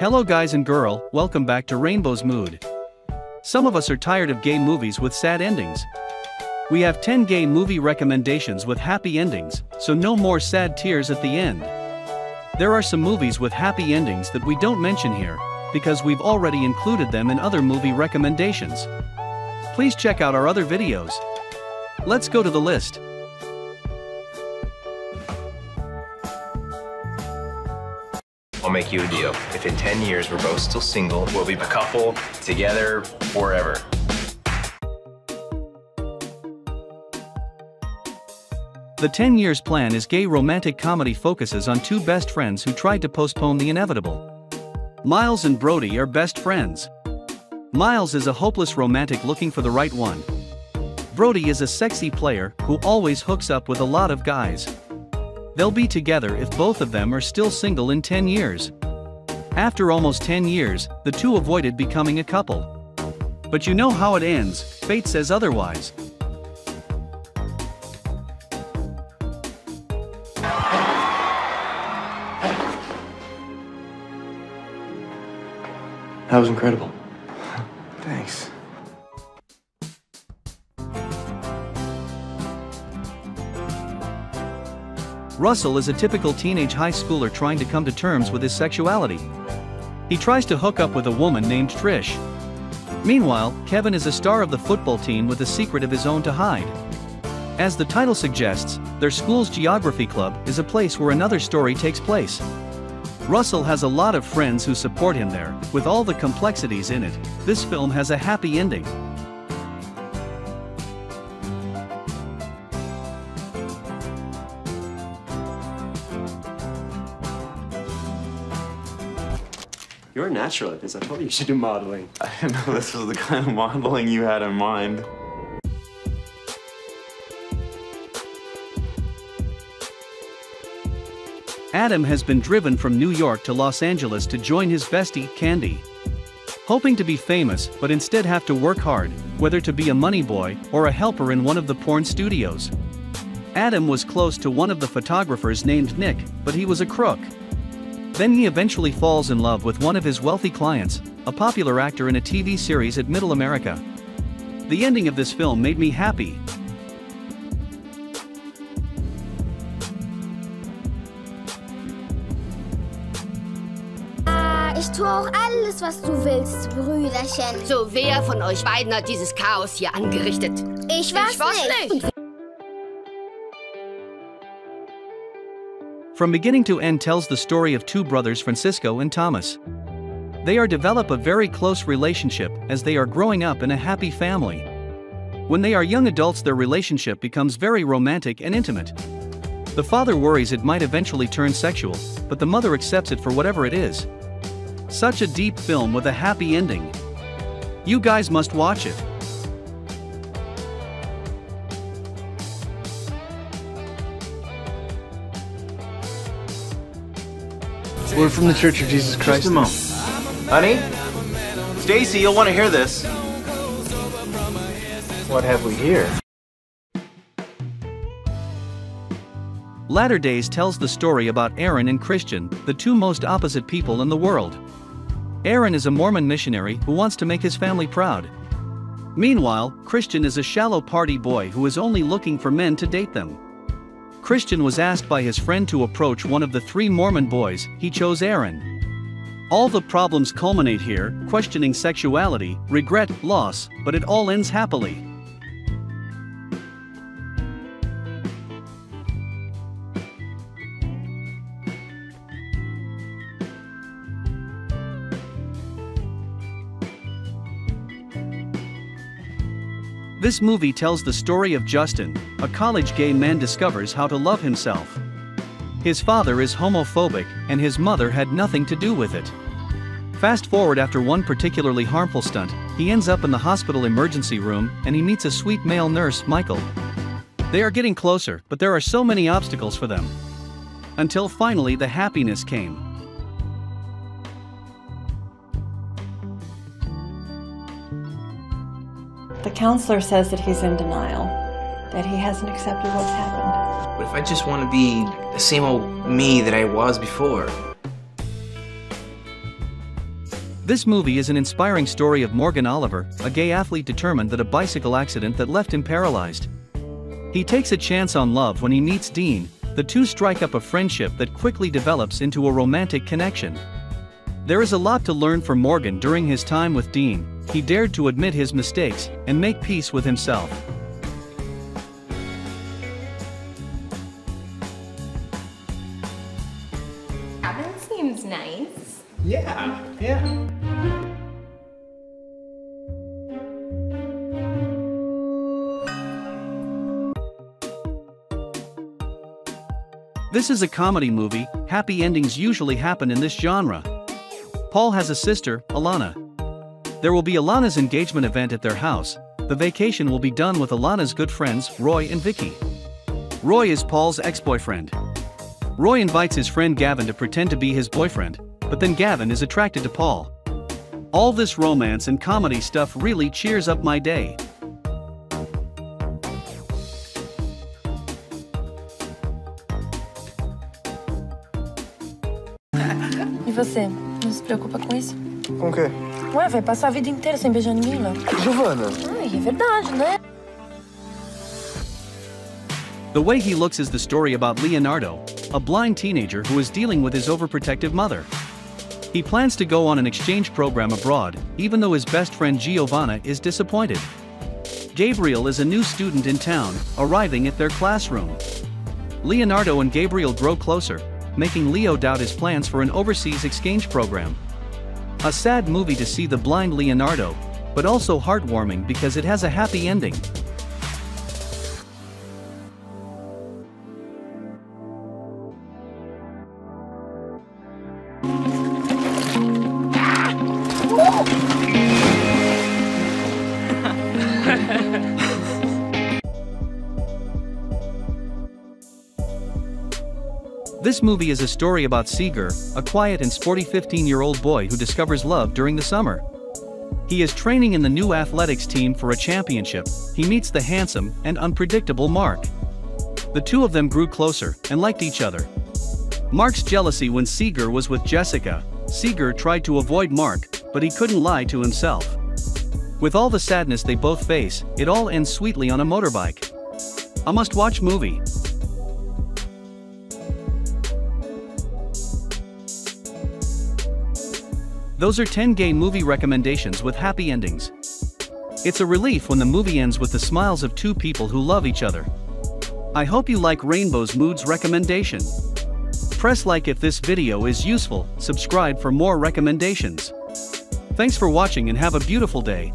Hello guys and girl, welcome back to Rainbow's Mood. Some of us are tired of gay movies with sad endings. We have 10 gay movie recommendations with happy endings, so no more sad tears at the end. There are some movies with happy endings that we don't mention here, because we've already included them in other movie recommendations. Please check out our other videos. Let's go to the list. I'll make you a deal. If in 10 years we're both still single, we'll be a couple together forever. The 10 Years Plan is gay romantic comedy focuses on two best friends who tried to postpone the inevitable. Miles and Brody are best friends. Miles is a hopeless romantic looking for the right one. Brody is a sexy player who always hooks up with a lot of guys. They'll be together if both of them are still single in 10 years. After almost 10 years, the two avoided becoming a couple. But you know how it ends, fate says otherwise. That was incredible. Russell is a typical teenage high schooler trying to come to terms with his sexuality. He tries to hook up with a woman named Trish. Meanwhile, Kevin is a star of the football team with a secret of his own to hide. As the title suggests, their school's geography club is a place where another story takes place. Russell has a lot of friends who support him there, with all the complexities in it. This film has a happy ending. You're a natural at this. I told you you should do modeling. I didn't know this was the kind of modeling you had in mind. Adam has been driven from New York to Los Angeles to join his bestie, Candy. Hoping to be famous, but instead have to work hard, whether to be a money boy or a helper in one of the porn studios. Adam was close to one of the photographers named Nick, but he was a crook. Then he eventually falls in love with one of his wealthy clients, a popular actor in a TV series at Middle America. The ending of this film made me happy. Ah, Ich tue auch alles, was du willst, Brüderchen. So, wer von euch beiden hat dieses Chaos hier angerichtet? Ich war's, ich war's nicht. nicht. From beginning to end tells the story of two brothers Francisco and Thomas. They are develop a very close relationship as they are growing up in a happy family. When they are young adults their relationship becomes very romantic and intimate. The father worries it might eventually turn sexual, but the mother accepts it for whatever it is. Such a deep film with a happy ending. You guys must watch it. We're from the Church of Jesus Christ. Just a moment. Honey? Stacy, you'll want to hear this. What have we here? Latter Days tells the story about Aaron and Christian, the two most opposite people in the world. Aaron is a Mormon missionary who wants to make his family proud. Meanwhile, Christian is a shallow party boy who is only looking for men to date them. Christian was asked by his friend to approach one of the three Mormon boys, he chose Aaron. All the problems culminate here, questioning sexuality, regret, loss, but it all ends happily. This movie tells the story of Justin, a college gay man discovers how to love himself. His father is homophobic, and his mother had nothing to do with it. Fast forward after one particularly harmful stunt, he ends up in the hospital emergency room and he meets a sweet male nurse, Michael. They are getting closer, but there are so many obstacles for them. Until finally the happiness came. The counselor says that he's in denial, that he hasn't accepted what's happened. What if I just want to be the same old me that I was before? This movie is an inspiring story of Morgan Oliver, a gay athlete determined that a bicycle accident that left him paralyzed. He takes a chance on love when he meets Dean, the two strike up a friendship that quickly develops into a romantic connection. There is a lot to learn for Morgan during his time with Dean, he dared to admit his mistakes and make peace with himself. Cabin seems nice. Yeah, yeah. This is a comedy movie, happy endings usually happen in this genre. Paul has a sister, Alana. There will be Alana's engagement event at their house, the vacation will be done with Alana's good friends, Roy and Vicky. Roy is Paul's ex-boyfriend. Roy invites his friend Gavin to pretend to be his boyfriend, but then Gavin is attracted to Paul. All this romance and comedy stuff really cheers up my day. E você? Não se preocupa com isso? Com o quê? Ué, vai passar a vida inteira sem beijar ninguém, Léo. Giovana. Ai, é verdade, né? The Way He Looks is the story about Leonardo, a blind teenager who is dealing with his overprotective mother. He plans to go on an exchange program abroad, even though his best friend Giovana is disappointed. Gabriel is a new student in town, arriving at their classroom. Leonardo and Gabriel grow closer, making Leo doubt his plans for an overseas exchange program. A sad movie to see the blind Leonardo, but also heartwarming because it has a happy ending. This movie is a story about Sieger, a quiet and sporty 15-year-old boy who discovers love during the summer. He is training in the new athletics team for a championship, he meets the handsome and unpredictable Marc. The two of them grew closer and liked each other. Marc's jealousy when Sieger was with Jessica, Sieger tried to avoid Marc, but he couldn't lie to himself. With all the sadness they both face, it all ends sweetly on a motorbike. A must-watch movie. Those are 10 gay movie recommendations with happy endings. It's a relief when the movie ends with the smiles of two people who love each other. I hope you like Rainbow's Moods recommendation. Press like if this video is useful, subscribe for more recommendations. Thanks for watching and have a beautiful day.